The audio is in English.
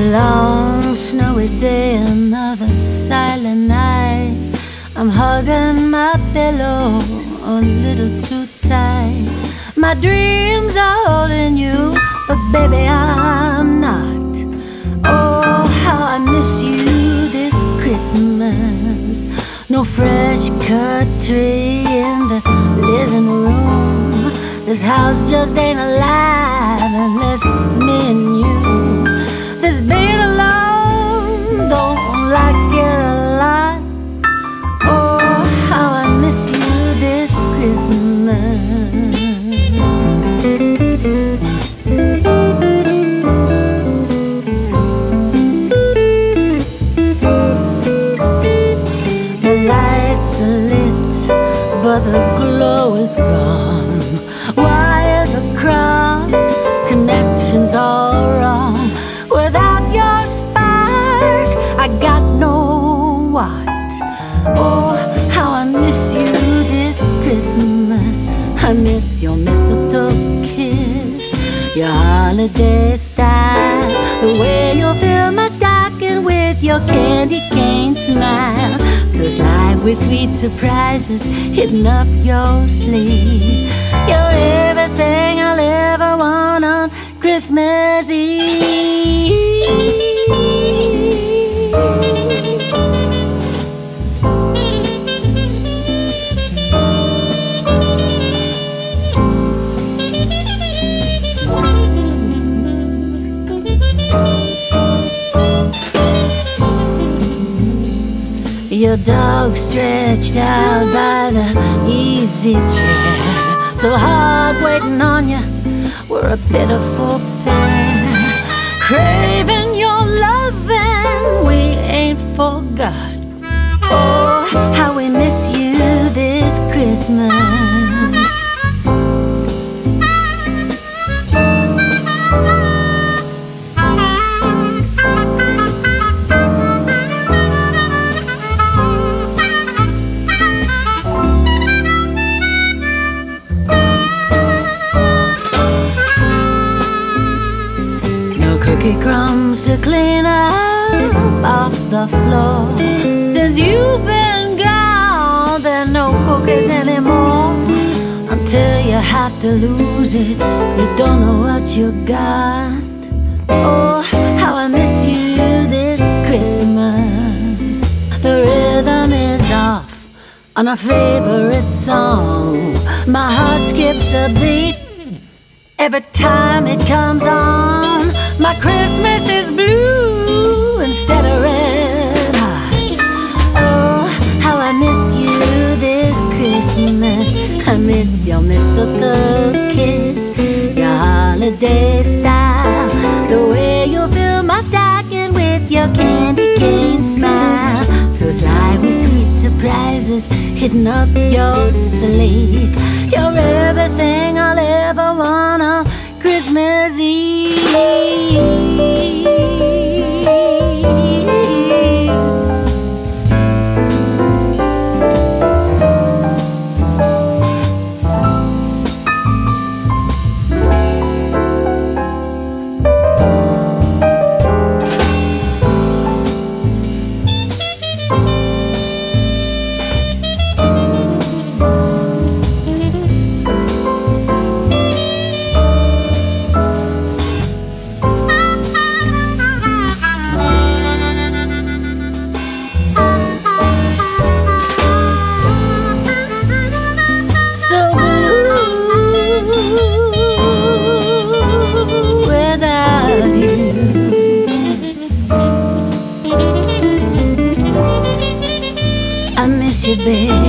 long snowy day, another silent night. I'm hugging my pillow a little too tight. My dreams are holding you, but baby, I'm not. Oh, how I miss you this Christmas. No fresh cut tree in the living room. This house just ain't alive unless me and you. The glow is gone. Wires are crossed, connections all wrong. Without your spark, I got no what. Oh, how I miss you this Christmas. I miss your mistletoe kiss, your holiday style, the way you fill my with your candy cane smile. So slide with sweet surprises hidden up your sleeve. You're everything I'll ever want on Christmas Eve. Your dog stretched out by the easy chair. So hard waiting on you, we're a pitiful pair. Craving your loving, we ain't forgot. Oh, how we miss you this Christmas. Cookie crumbs to clean up off the floor. Since you've been gone, there are no cookies anymore. Until you have to lose it, you don't know what you got. Oh, how I miss you this Christmas. The rhythm is off on a favorite song. My heart skips a beat. Every time it comes on, my Christmas is blue instead of red hot. Oh, how I miss you this Christmas. I miss your mistletoe kiss, your holiday style, the way you fill my stocking with your candy cane smile. So sly with sweet surprises hidden up your sleeve. You're everything I miss you, baby.